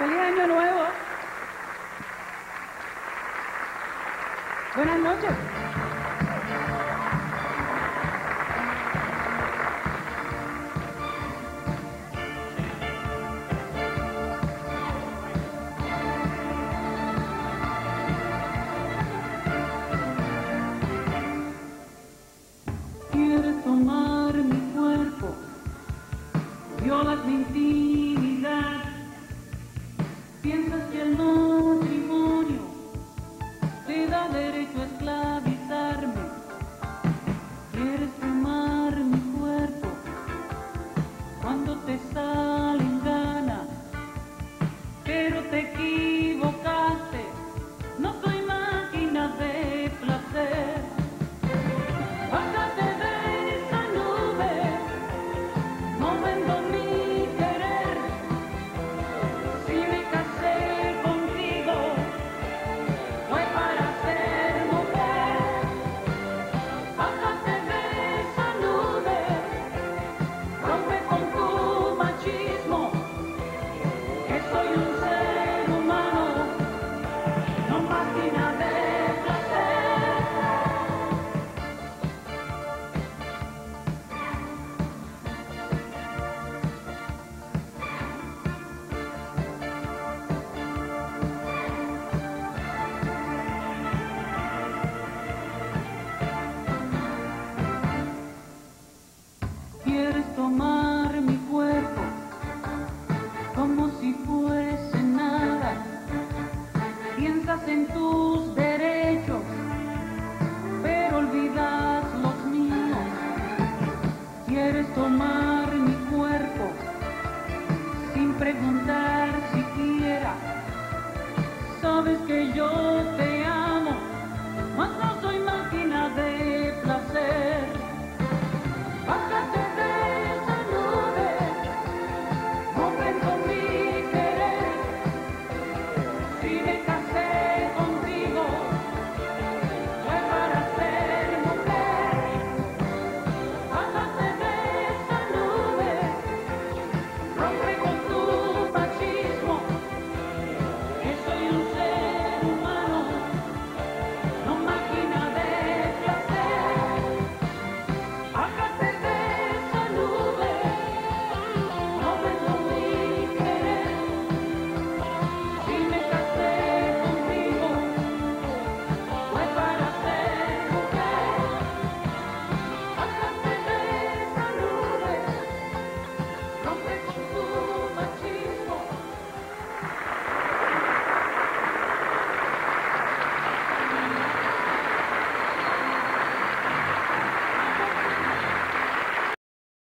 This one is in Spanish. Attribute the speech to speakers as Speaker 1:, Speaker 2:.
Speaker 1: ¡Feliz Año Nuevo! Buenas noches.
Speaker 2: Quieres tomar mi cuerpo, violas cuando te salen ganas, pero te equivocaste. Quieres tomar mi cuerpo como si fuese nada. Piensas en tus derechos, pero olvidas los míos. Quieres tomar mi cuerpo sin preguntar siquiera. Sabes que yo te